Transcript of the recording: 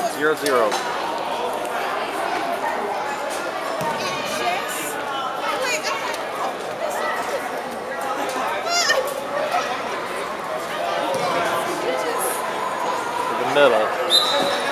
tied, 0 0. the middle.